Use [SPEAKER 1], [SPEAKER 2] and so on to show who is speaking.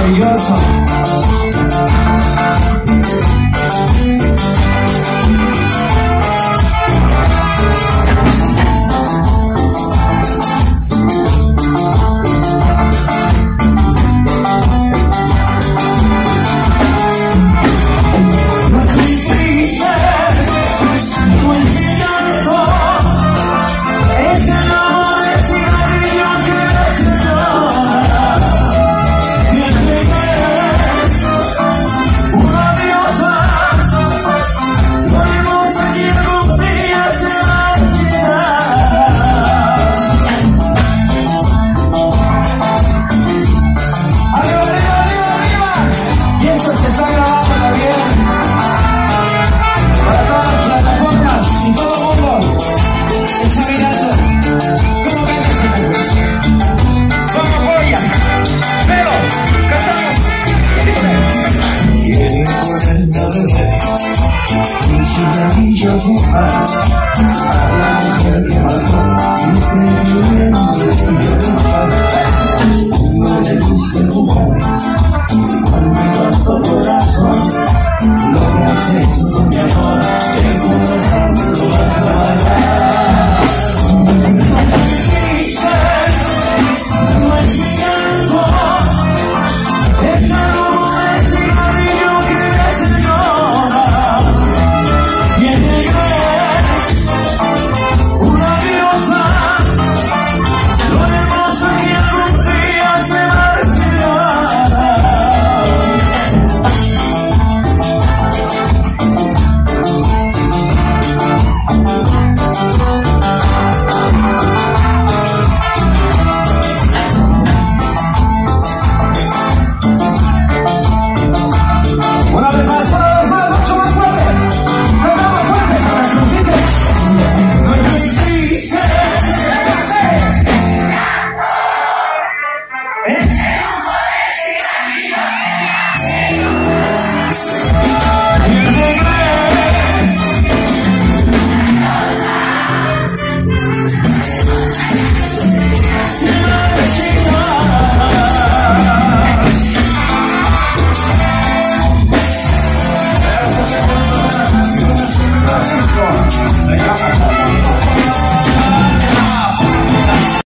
[SPEAKER 1] maravilloso. I'm not sure if I'm Francisco.